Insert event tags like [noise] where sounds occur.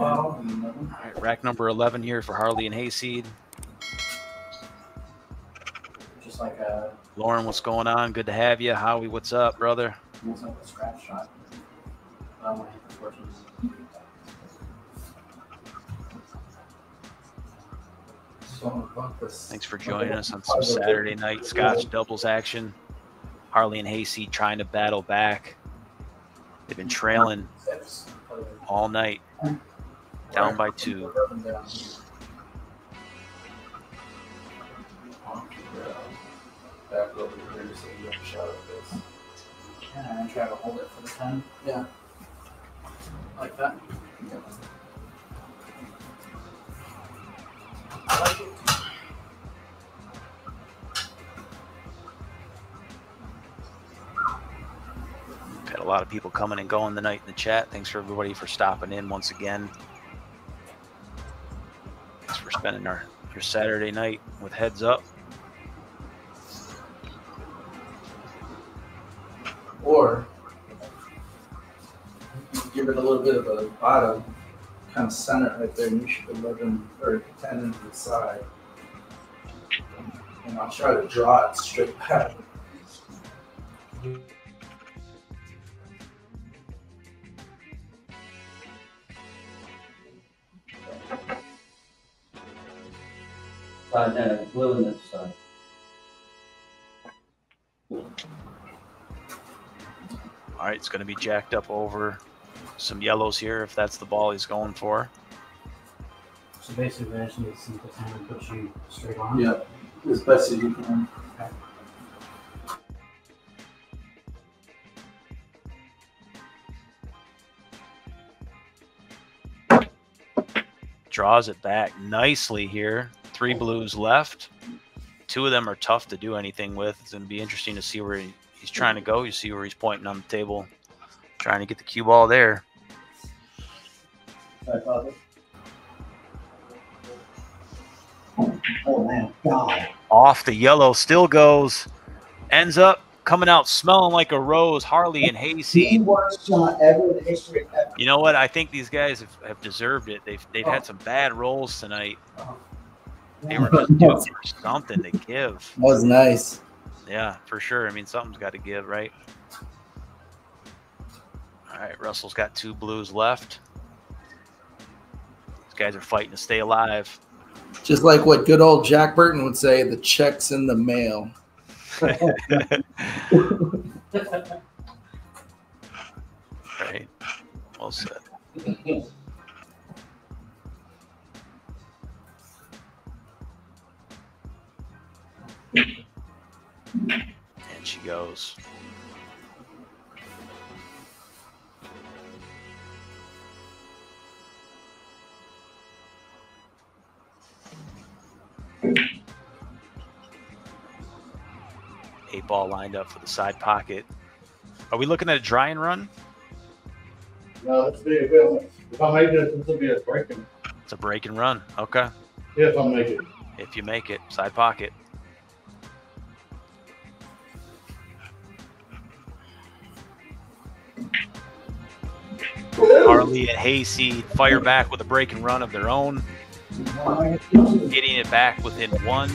All right, rack number 11 here for Harley and Hayseed. Just like a. Lauren, what's going on? Good to have you. Howie, what's up, brother? It's like a scratch shot. Thanks for joining us on some [laughs] Saturday night Scotch doubles action. Harley and Hayseed trying to battle back. They've been trailing all night, down by two. Back over here so you have a shot at this. And try to hold it for the 10. Yeah. Like that. We've had a lot of people coming and going tonight in the chat. Thanks for everybody for stopping in once again. Thanks for spending our your Saturday night with heads up. Or give it a little bit of a bottom, kind of center right there, and you should 11 or 10 into the side. And I'll try to draw it straight back. Uh, blue on this side. All right, it's going to be jacked up over some yellows here if that's the ball he's going for. So basically, I just need to see the 10 and put you straight on. Yeah, as best as you can. Draws it back nicely here. Three blues left. Two of them are tough to do anything with. It's going to be interesting to see where he, he's trying to go. You see where he's pointing on the table, trying to get the cue ball there. Oh man, God. Off the yellow, still goes. Ends up coming out smelling like a rose. Harley and Hayseed. worst shot ever in the history of ever. You know what? I think these guys have, have deserved it. They've they've had oh. some bad rolls tonight. Uh-huh. They were just due for something to give. That was nice. Yeah, for sure. I mean, something's got to give, right? All right, Russell's got two blues left. These guys are fighting to stay alive. Just like what good old Jack Burton would say, the check's in the mail. [laughs] right. Well said. [laughs] And she goes. Eight ball lined up for the side pocket. Are we looking at a dry and run? No, this be a if if I make it, this will be a breaking. It's a break and run. Okay. If I make it. If you make it, side pocket. Harley and Hayseed fire back with a break and run of their own, getting it back within one.